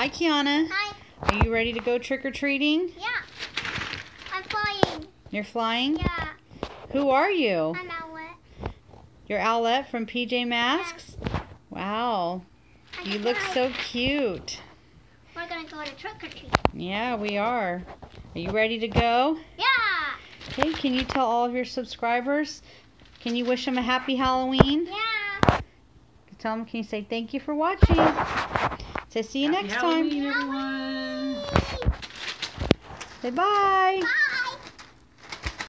Hi, Kiana. Hi. Are you ready to go trick-or-treating? Yeah. I'm flying. You're flying? Yeah. Who are you? I'm Owlette. You're Owlette from PJ Masks? Wow. I You look we're- so cute. We're gonna go to trick or treat. Yeah, we are. Are you ready to go? Yeah. Okay, can you tell all of your subscribers? Can you wish them a happy Halloween? Yeah. Tell them, can you say thank you for watching? Say see you Happy next time. Everyone. Say bye. Bye.